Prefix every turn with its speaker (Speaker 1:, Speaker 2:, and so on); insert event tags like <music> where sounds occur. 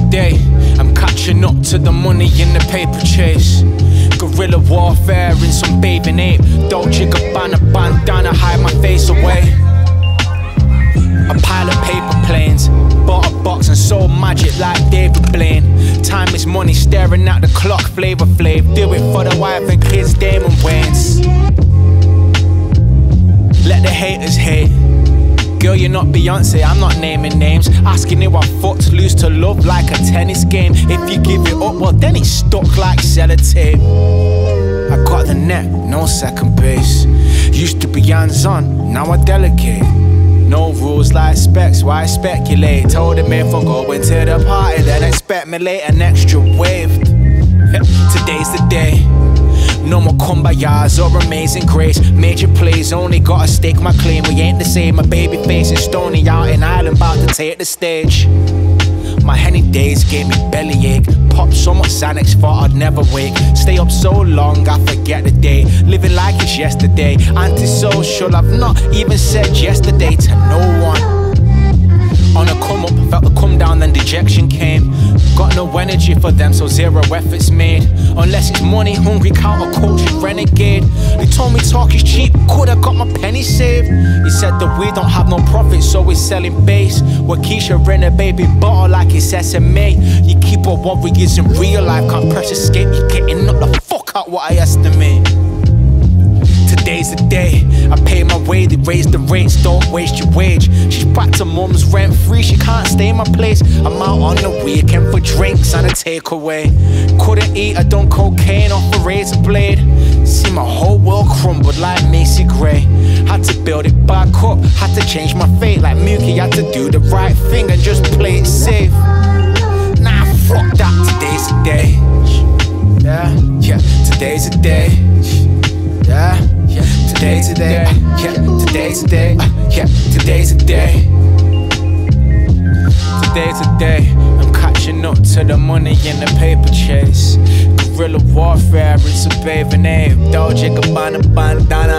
Speaker 1: day. I'm catching up to the money in the paper chase. Guerrilla warfare in some bathing ape. Dolce Gabbana bandana hide my face away. A pile of paper planes, bought a box and sold magic like David Blaine. Time is money, staring at the clock, Flavor Flav. Do it for the wife and kids, Damon Wayans. Let the haters hate. Girl, you're not Beyonce, I'm not naming names. Asking if I fucked loose to love like a tennis game. If you give it up, well, then it's stuck like sellotape. I got the net, no second base. Used to be hands on, now I delegate. No rules like specs, why speculate? Told him if I'm going to the party, then expect me late an extra wave. <laughs> Today's the day. No more kumbayas or amazing grace. Major plays, only gotta stake my claim. We ain't the same. My baby face is stony out in Ireland, about to take the stage. My henny days gave me bellyache. Pop so much Xanax, thought I'd never wake. Stay up so long, I forget the day. Living like it's yesterday. Antisocial, I've not even said yesterday to no one. No energy for them, so zero efforts made. Unless it's money hungry, counterculture renegade. They told me talk is cheap, coulda got my penny saved. He said that we don't have no profit, so we're selling base. What Keisha in a baby bottle like it's SMA. You keep on warriors in real life, can't press escape. You're getting knocked the fuck out what I estimate. Today's a day. I pay my way, they raise the rates, don't waste your wage. She's back to mum's rent free, she can't stay in my place. I'm out on the weekend for drinks and a takeaway. Couldn't eat, I done cocaine off a razor blade. See my whole world crumbled like Macy Gray. Had to build it back up, had to change my fate like Mookie. Had to do the right thing and just play it safe. Nah, fuck that, today's the day. Yeah, yeah, today's the day. Yeah, today's the. Yeah, today, day. Yeah, today's the day. Today's the day. I'm catching up to the money in the paper chase. Guerrilla warfare, it's a bathing ape. Dolce Gabbana bandana,